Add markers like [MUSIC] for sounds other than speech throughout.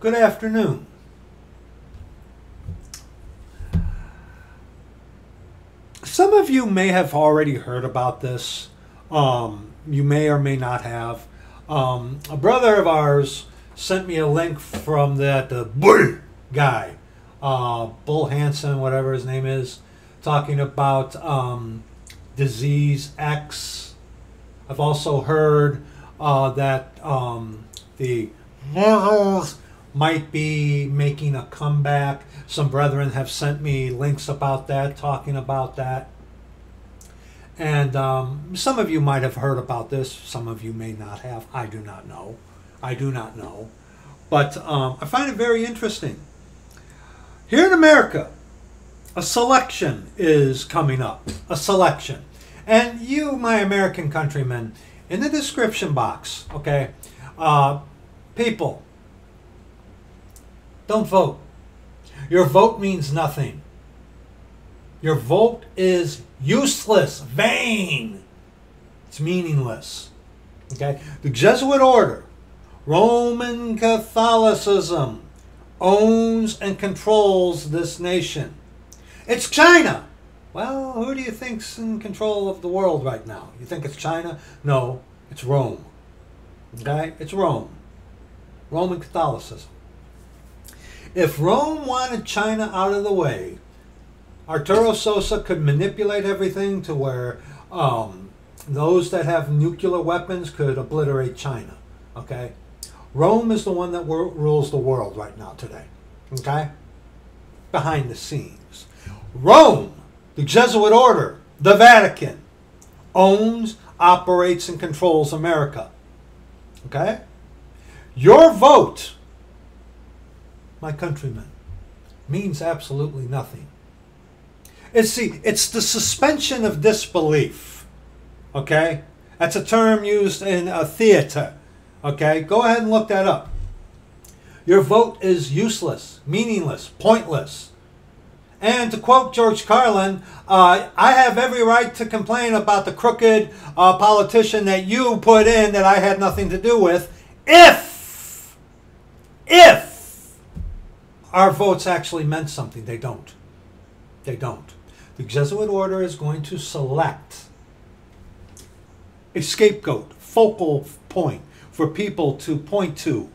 Good afternoon. Some of you may have already heard about this. Um, you may or may not have. Um, a brother of ours sent me a link from that the Bull guy, uh, Bull Hansen, whatever his name is, talking about um, disease X. I've also heard uh, that um, the Muslims might be making a comeback. Some brethren have sent me links about that, talking about that. And um, some of you might have heard about this, some of you may not have. I do not know. I do not know. But um, I find it very interesting. Here in America, a selection is coming up. A selection. And you, my American countrymen, in the description box, okay, uh, people, don't vote. Your vote means nothing. Your vote is useless, vain. It's meaningless. Okay? The Jesuit order, Roman Catholicism, owns and controls this nation. It's China. Well, who do you think's in control of the world right now? You think it's China? No, it's Rome. Okay? It's Rome. Roman Catholicism. If Rome wanted China out of the way, Arturo Sosa could manipulate everything to where um, those that have nuclear weapons could obliterate China. Okay? Rome is the one that rules the world right now today. Okay? Behind the scenes. Rome, the Jesuit order, the Vatican, owns, operates, and controls America. Okay? Your vote, my countrymen, means absolutely nothing. It's see, it's the suspension of disbelief. Okay? That's a term used in a theater. Okay? Go ahead and look that up. Your vote is useless, meaningless, pointless. And to quote George Carlin, uh, I have every right to complain about the crooked uh, politician that you put in that I had nothing to do with if, if our votes actually meant something. They don't. They don't. The Jesuit order is going to select a scapegoat, focal point for people to point to.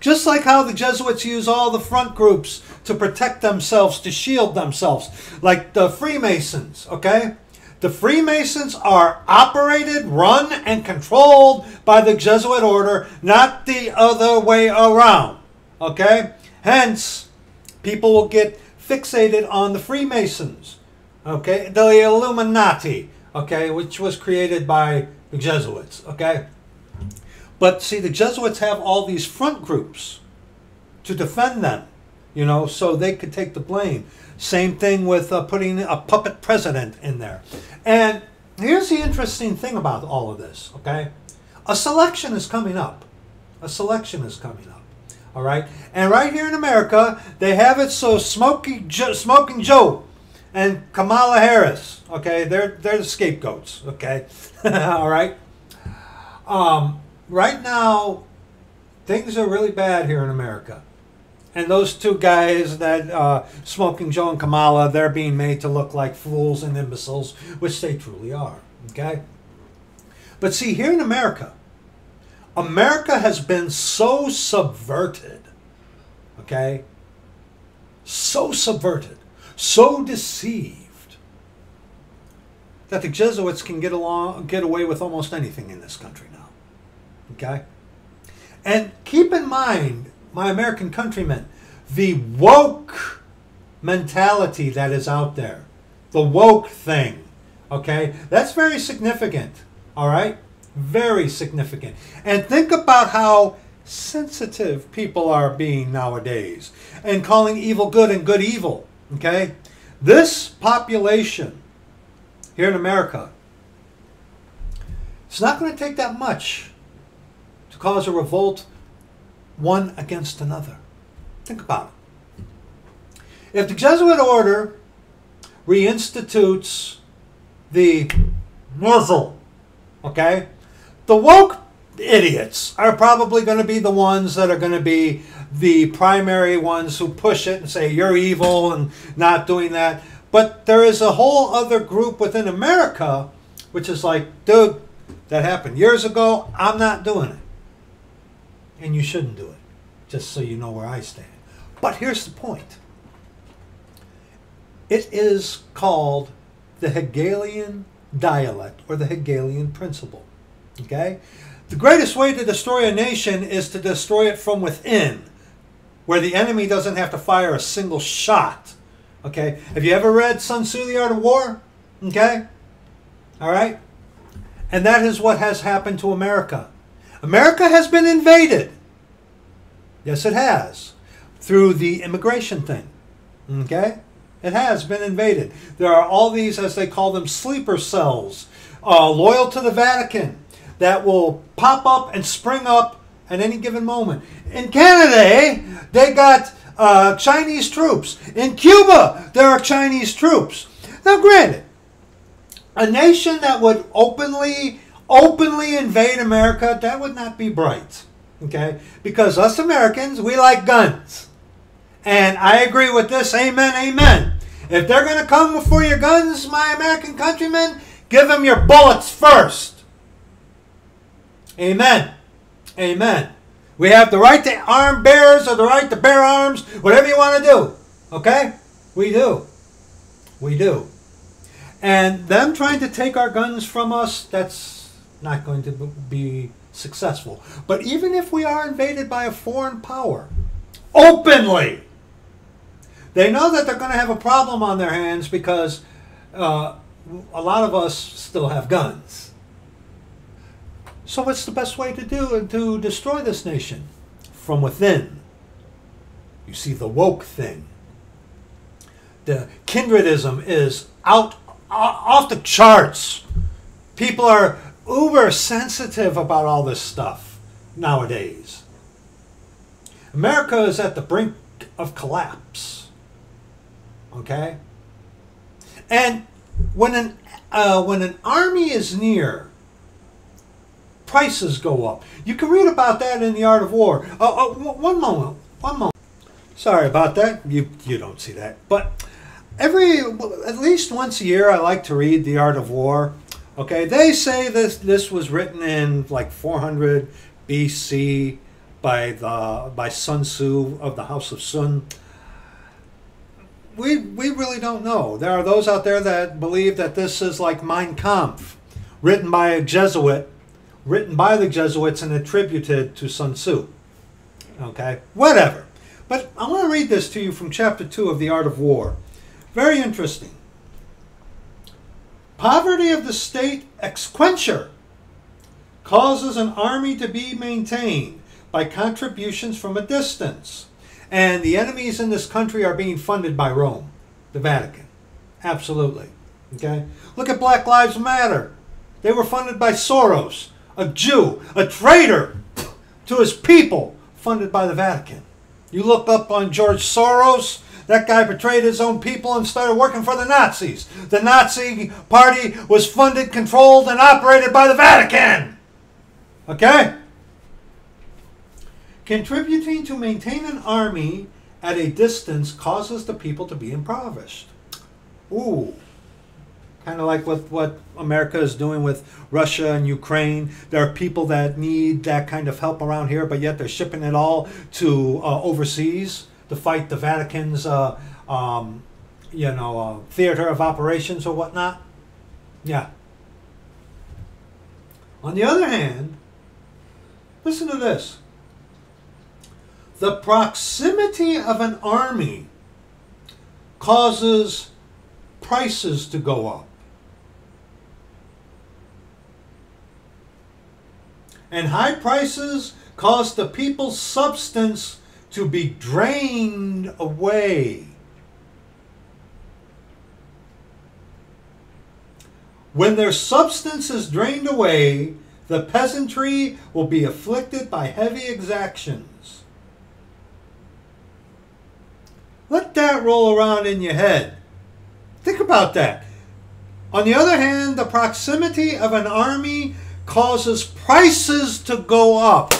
Just like how the Jesuits use all the front groups to protect themselves, to shield themselves, like the Freemasons, okay? The Freemasons are operated, run, and controlled by the Jesuit order, not the other way around, okay? Hence, people will get fixated on the Freemasons, okay? The Illuminati, okay, which was created by the Jesuits, okay? But see, the Jesuits have all these front groups to defend them, you know, so they could take the blame. Same thing with uh, putting a puppet president in there. And here's the interesting thing about all of this, okay? A selection is coming up. A selection is coming up. All right? And right here in America, they have it so Smoky jo- Smoking Joe and Kamala Harris, okay, they're, they're the scapegoats, okay? [LAUGHS] all right? Um, right now, things are really bad here in America. And those two guys that uh, smoking Joe and Kamala, they're being made to look like fools and imbeciles, which they truly are. Okay. But see, here in America, America has been so subverted. Okay. So subverted, so deceived that the Jesuits can get along, get away with almost anything in this country now. Okay? And keep in mind, my American countrymen, the woke mentality that is out there, the woke thing, okay? That's very significant, all right? Very significant. And think about how sensitive people are being nowadays and calling evil good and good evil, okay? This population here in America, it's not going to take that much to cause a revolt one against another. Think about it. If the Jesuit order reinstitutes the muzzle, okay, the woke idiots are probably going to be the ones that are going to be the primary ones who push it and say you're evil and not doing that. But there is a whole other group within America which is like, dude, that happened years ago. I'm not doing it. And you shouldn't do it, just so you know where I stand. But here's the point it is called the Hegelian dialect or the Hegelian principle. Okay? The greatest way to destroy a nation is to destroy it from within, where the enemy doesn't have to fire a single shot. Okay? Have you ever read Sun Tzu, The Art of War? Okay? All right? And that is what has happened to America. America has been invaded. Yes, it has. Through the immigration thing. Okay? It has been invaded. There are all these, as they call them, sleeper cells, uh, loyal to the Vatican, that will pop up and spring up at any given moment. In Canada, eh, they got uh, Chinese troops. In Cuba, there are Chinese troops. Now, granted, a nation that would openly, openly invade America, that would not be bright. Okay? Because us Americans, we like guns. And I agree with this. Amen, amen. If they're going to come for your guns, my American countrymen, give them your bullets first. Amen. Amen. We have the right to arm bearers or the right to bear arms, whatever you want to do. Okay? We do. We do. And them trying to take our guns from us, that's not going to be successful. But even if we are invaded by a foreign power, openly, they know that they're going to have a problem on their hands because uh, a lot of us still have guns. So, what's the best way to do to destroy this nation? From within. You see, the woke thing. The kindredism is out off the charts. People are uber sensitive about all this stuff nowadays. America is at the brink of collapse. Okay? And when an uh, when an army is near, prices go up. You can read about that in the Art of War. Uh, uh, one moment, one moment. Sorry about that. You you don't see that, but every at least once a year, I like to read The Art of War. Okay, they say this this was written in like 400 BC by the by Sun Tzu of the House of Sun. We we really don't know. There are those out there that believe that this is like Mein Kampf, written by a Jesuit, written by the Jesuits and attributed to Sun Tzu. Okay, whatever. But I want to read this to you from chapter 2 of The Art of War. Very interesting. Poverty of the state exchequer causes an army to be maintained by contributions from a distance. And the enemies in this country are being funded by Rome, the Vatican. Absolutely. Okay? Look at Black Lives Matter. They were funded by Soros, a Jew, a traitor to his people, funded by the Vatican. You look up on George Soros, that guy betrayed his own people and started working for the Nazis. The Nazi party was funded, controlled, and operated by the Vatican. Okay? Contributing to maintain an army at a distance causes the people to be impoverished. Ooh. Kind of like what, what America is doing with Russia and Ukraine. There are people that need that kind of help around here, but yet they're shipping it all to uh, overseas to fight the Vatican's, uh, um, you know, uh, theater of operations or whatnot. Yeah. On the other hand, listen to this. The proximity of an army causes prices to go up. And high prices cause the people's substance to be drained away. When their substance is drained away, the peasantry will be afflicted by heavy exactions. Let that roll around in your head. Think about that. On the other hand, the proximity of an army causes prices to go up.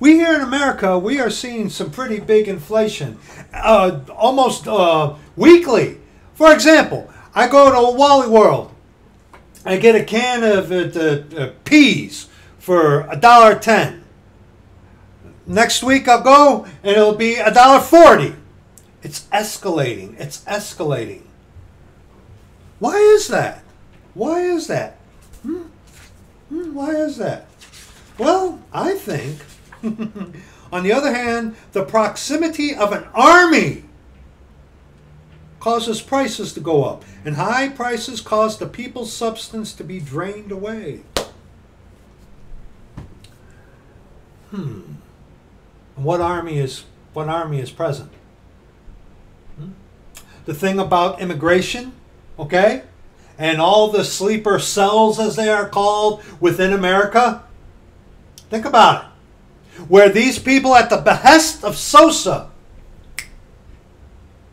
We here in America, we are seeing some pretty big inflation, uh, almost uh, weekly. For example, I go to Wally World, I get a can of uh, uh, peas for a dollar ten. Next week I'll go and it'll be a dollar forty. It's escalating. It's escalating. Why is that? Why is that? Hmm? Hmm, why is that? Well, I think, [LAUGHS] on the other hand, the proximity of an army causes prices to go up, and high prices cause the people's substance to be drained away. Hmm. What army is what army is present? Hmm? The thing about immigration, okay? And all the sleeper cells as they are called within America. Think about it. Where these people at the behest of Sosa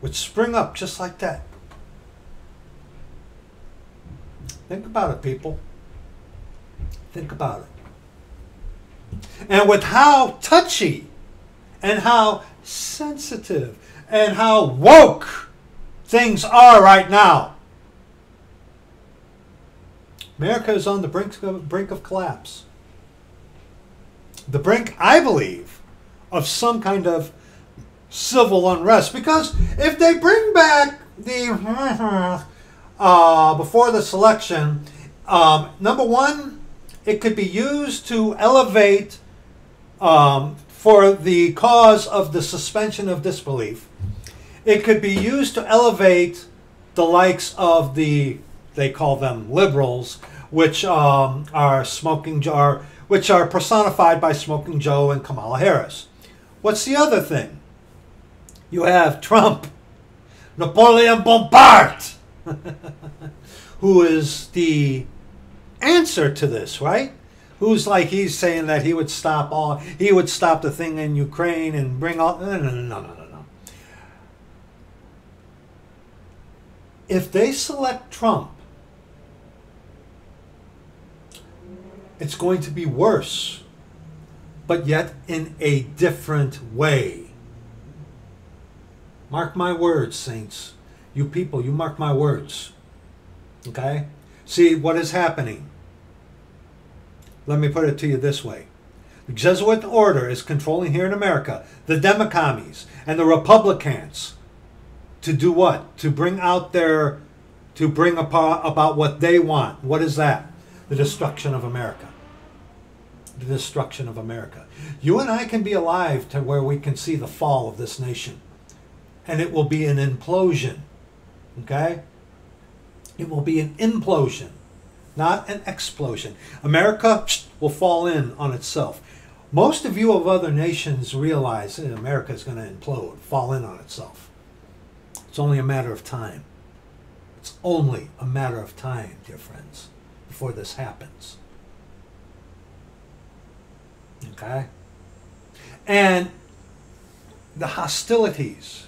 would spring up just like that. Think about it, people. Think about it. And with how touchy and how sensitive and how woke things are right now, America is on the brink of, brink of collapse. The brink, I believe, of some kind of civil unrest. Because if they bring back the [LAUGHS] uh, before the selection, um, number one, it could be used to elevate um, for the cause of the suspension of disbelief. It could be used to elevate the likes of the they call them liberals, which um, are smoking jar, which are personified by Smoking Joe and Kamala Harris. What's the other thing? You have Trump, Napoleon Bonaparte, [LAUGHS] who is the answer to this, right? Who's like he's saying that he would stop all, he would stop the thing in Ukraine and bring all. No, no, no, no, no, no. If they select Trump, it's going to be worse, but yet in a different way. Mark my words, saints. You people, you mark my words. Okay? See what is happening. Let me put it to you this way. The Jesuit order is controlling here in America the Democommies and the Republicans to do what? To bring out their, to bring about, about what they want. What is that? The destruction of America. The destruction of America. You and I can be alive to where we can see the fall of this nation and it will be an implosion. Okay? It will be an implosion, not an explosion. America will fall in on itself. Most of you of other nations realize that America is going to implode, fall in on itself. It's only a matter of time. It's only a matter of time, dear friends, before this happens. Okay? And the hostilities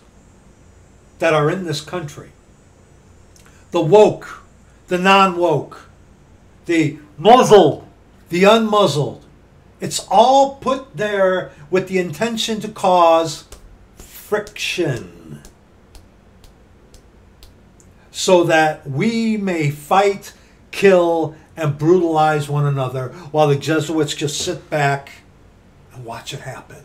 that are in this country the woke, the non woke, the muzzled, the unmuzzled. It's all put there with the intention to cause friction so that we may fight, kill, and brutalize one another while the Jesuits just sit back and watch it happen.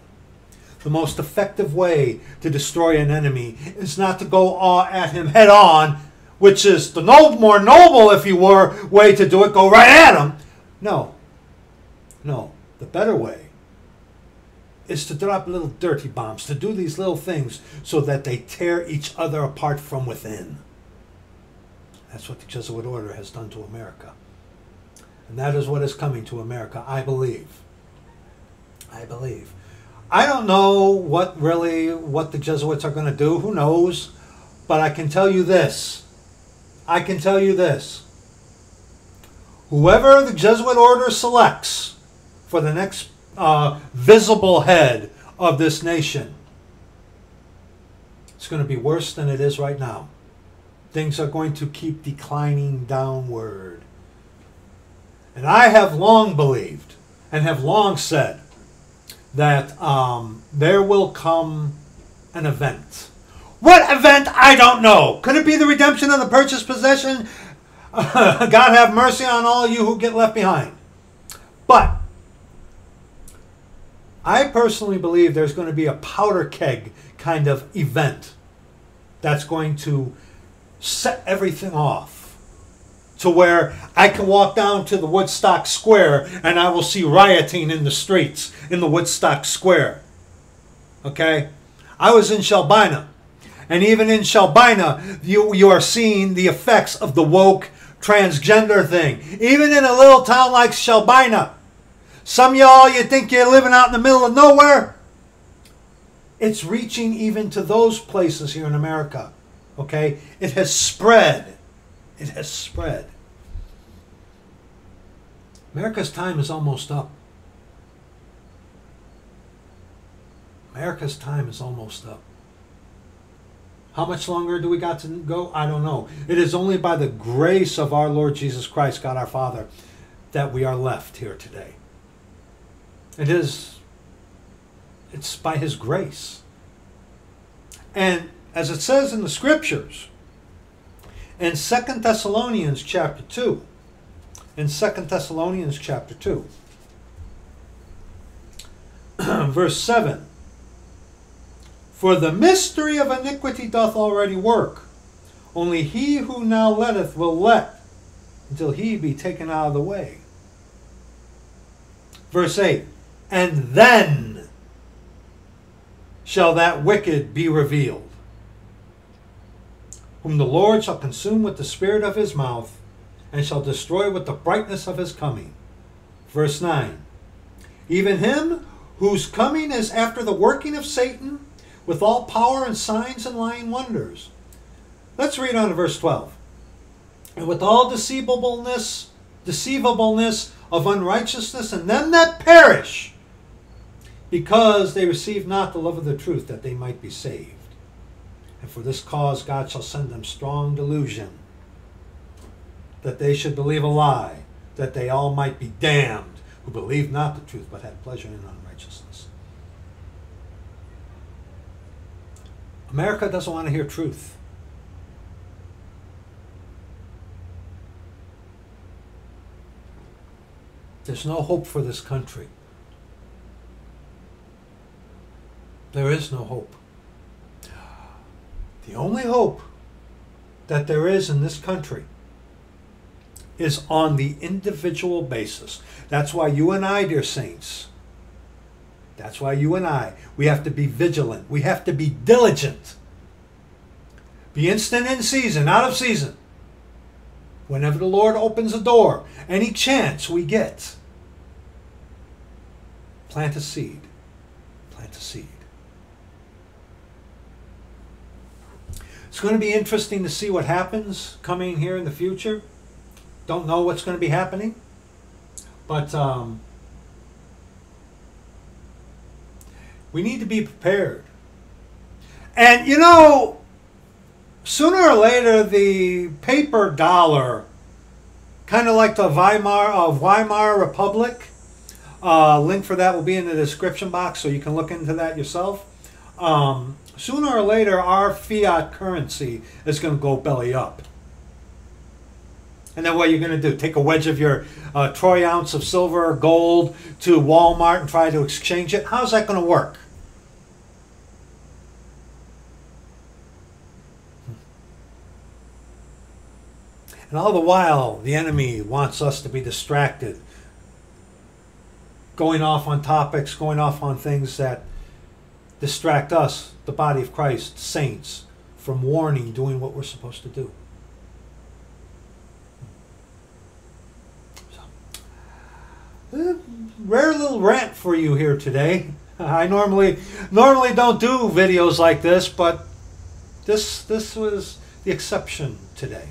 The most effective way to destroy an enemy is not to go at him head on, which is the no, more noble, if you were, way to do it. Go right at him. No. No. The better way is to drop little dirty bombs, to do these little things so that they tear each other apart from within. That's what the Jesuit order has done to America. And that is what is coming to America, I believe. I believe. I don't know what really what the Jesuits are going to do. Who knows? But I can tell you this. I can tell you this. Whoever the Jesuit order selects for the next uh, visible head of this nation, it's going to be worse than it is right now. Things are going to keep declining downward. And I have long believed and have long said that um, there will come an event. What event? I don't know. Could it be the redemption of the purchased possession? [LAUGHS] God have mercy on all you who get left behind. But I personally believe there's going to be a powder keg kind of event that's going to set everything off to where I can walk down to the Woodstock Square and I will see rioting in the streets in the Woodstock Square. Okay? I was in Shelbina. And even in Shelbina, you, you are seeing the effects of the woke transgender thing. Even in a little town like Shelbina. Some y'all, you think you're living out in the middle of nowhere? It's reaching even to those places here in America. Okay? It has spread. It has spread. America's time is almost up. America's time is almost up. How much longer do we got to go? I don't know. It is only by the grace of our Lord Jesus Christ, God our Father, that we are left here today. It is it's by his grace. And as it says in the scriptures, in Second Thessalonians chapter 2, in Second Thessalonians chapter 2, [CLEARS THROAT] verse 7, For the mystery of iniquity doth already work. Only he who now letteth will let until he be taken out of the way. Verse 8, And then shall that wicked be revealed, whom the Lord shall consume with the spirit of his mouth, and shall destroy with the brightness of his coming. Verse 9, Even him whose coming is after the working of Satan, with all power and signs and lying wonders. Let's read on to verse 12. And with all deceivableness, deceivableness of unrighteousness and them that perish, because they receive not the love of the truth that they might be saved. And for this cause God shall send them strong delusion, that they should believe a lie, that they all might be damned, who believed not the truth, but had pleasure in unrighteousness. America doesn't want to hear truth. There's no hope for this country. There is no hope. The only hope that there is in this country is on the individual basis. That's why you and I, dear saints, that's why you and I, we have to be vigilant. We have to be diligent. Be instant in season, out of season. Whenever the Lord opens a door, any chance we get, plant a seed. Plant a seed. It's going to be interesting to see what happens coming here in the future. Don't know what's going to be happening, but um, we need to be prepared. And you know, sooner or later, the paper dollar, kind of like the Weimar uh, Weimar Republic. Uh, link for that will be in the description box, so you can look into that yourself. Um, sooner or later, our fiat currency is going to go belly up. And then what are you going to do? Take a wedge of your uh, troy ounce of silver or gold to Walmart and try to exchange it? How's that going to work? And all the while, the enemy wants us to be distracted, going off on topics, going off on things that distract us, the body of Christ, saints, from warning, doing what we're supposed to do. So, rare little rant for you here today. [LAUGHS] I normally normally don't do videos like this, but this this was the exception today.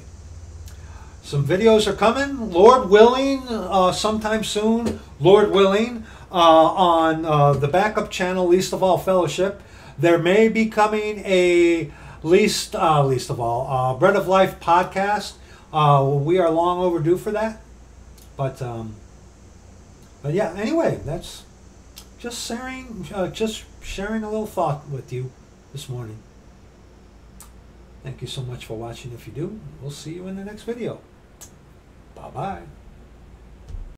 Some videos are coming, Lord willing, uh, sometime soon, Lord willing, uh, on uh, the backup channel, Least of All Fellowship. There may be coming a least, uh, least of all, uh, Bread of Life podcast. Uh, we are long overdue for that, But um, but yeah. Anyway, that's just sharing, uh, just sharing a little thought with you this morning. Thank you so much for watching. If you do, we'll see you in the next video. Bye bye.